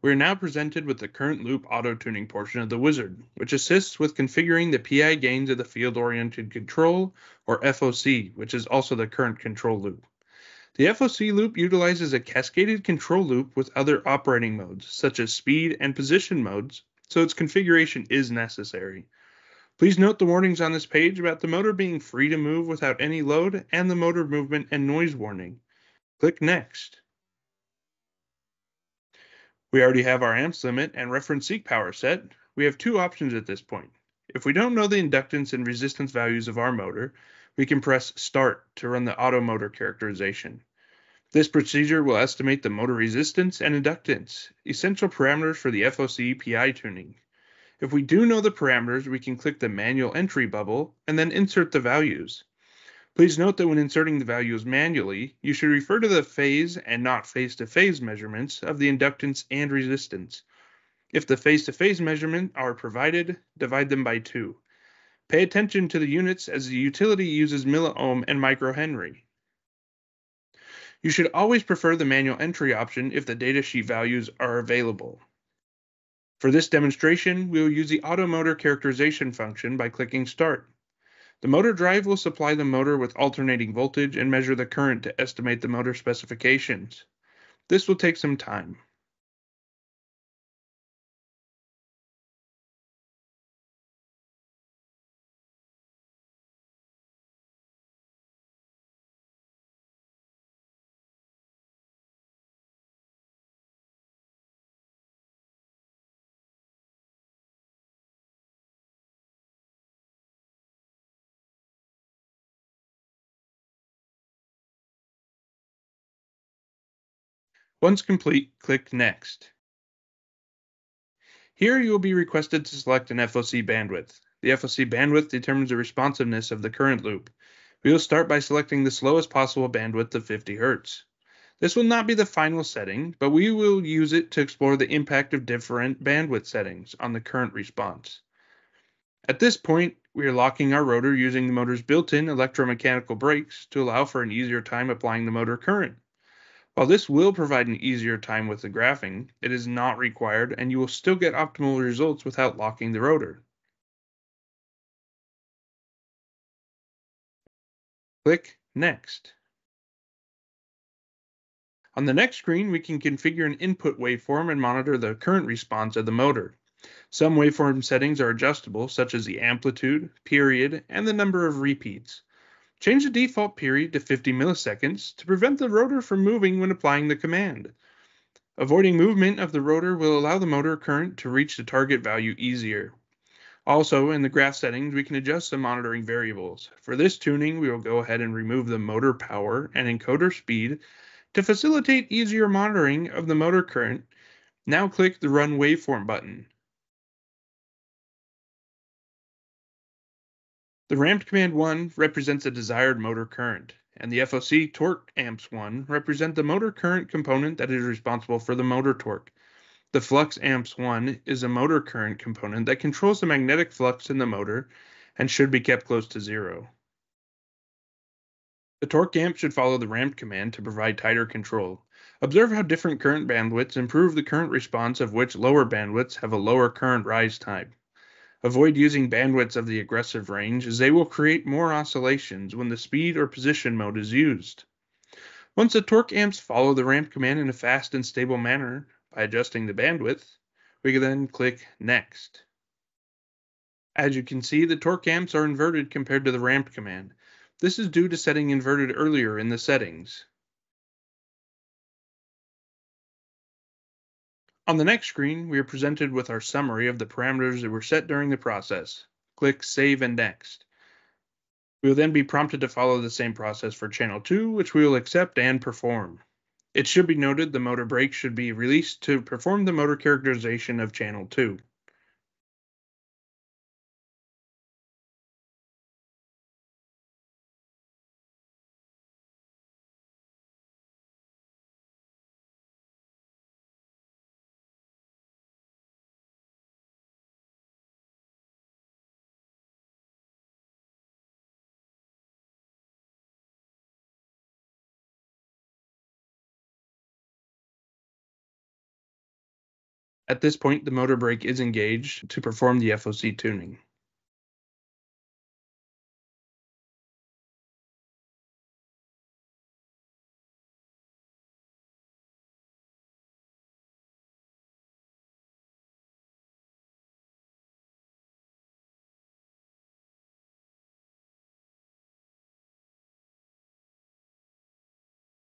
We are now presented with the current loop auto tuning portion of the wizard, which assists with configuring the PI gains of the field oriented control, or FOC, which is also the current control loop. The FOC loop utilizes a cascaded control loop with other operating modes, such as speed and position modes, so its configuration is necessary. Please note the warnings on this page about the motor being free to move without any load and the motor movement and noise warning. Click Next. We already have our amps limit and reference seek power set. We have two options at this point. If we don't know the inductance and resistance values of our motor, we can press Start to run the auto motor characterization. This procedure will estimate the motor resistance and inductance, essential parameters for the FOC PI tuning. If we do know the parameters, we can click the manual entry bubble and then insert the values. Please note that when inserting the values manually, you should refer to the phase and not phase-to-phase measurements of the inductance and resistance. If the phase-to-phase measurement are provided, divide them by 2. Pay attention to the units as the utility uses milliohm and microhenry. You should always prefer the manual entry option if the datasheet values are available. For this demonstration, we will use the auto motor characterization function by clicking Start. The motor drive will supply the motor with alternating voltage and measure the current to estimate the motor specifications. This will take some time. Once complete, click Next. Here you will be requested to select an FOC bandwidth. The FOC bandwidth determines the responsiveness of the current loop. We will start by selecting the slowest possible bandwidth of 50 Hz. This will not be the final setting, but we will use it to explore the impact of different bandwidth settings on the current response. At this point, we are locking our rotor using the motor's built-in electromechanical brakes to allow for an easier time applying the motor current. While this will provide an easier time with the graphing, it is not required and you will still get optimal results without locking the rotor. Click Next. On the next screen, we can configure an input waveform and monitor the current response of the motor. Some waveform settings are adjustable, such as the amplitude, period, and the number of repeats. Change the default period to 50 milliseconds to prevent the rotor from moving when applying the command. Avoiding movement of the rotor will allow the motor current to reach the target value easier. Also, in the graph settings, we can adjust the monitoring variables. For this tuning, we will go ahead and remove the motor power and encoder speed to facilitate easier monitoring of the motor current. Now click the Run Waveform button. The ramped command 1 represents a desired motor current, and the FOC torque amps 1 represent the motor current component that is responsible for the motor torque. The flux amps 1 is a motor current component that controls the magnetic flux in the motor and should be kept close to zero. The torque amp should follow the ramped command to provide tighter control. Observe how different current bandwidths improve the current response of which lower bandwidths have a lower current rise time. Avoid using bandwidths of the aggressive range as they will create more oscillations when the speed or position mode is used. Once the torque amps follow the ramp command in a fast and stable manner by adjusting the bandwidth, we can then click Next. As you can see, the torque amps are inverted compared to the ramp command. This is due to setting inverted earlier in the settings. On the next screen, we are presented with our summary of the parameters that were set during the process. Click Save and Next. We will then be prompted to follow the same process for channel 2, which we will accept and perform. It should be noted the motor brake should be released to perform the motor characterization of channel 2. At this point, the motor brake is engaged to perform the FOC tuning.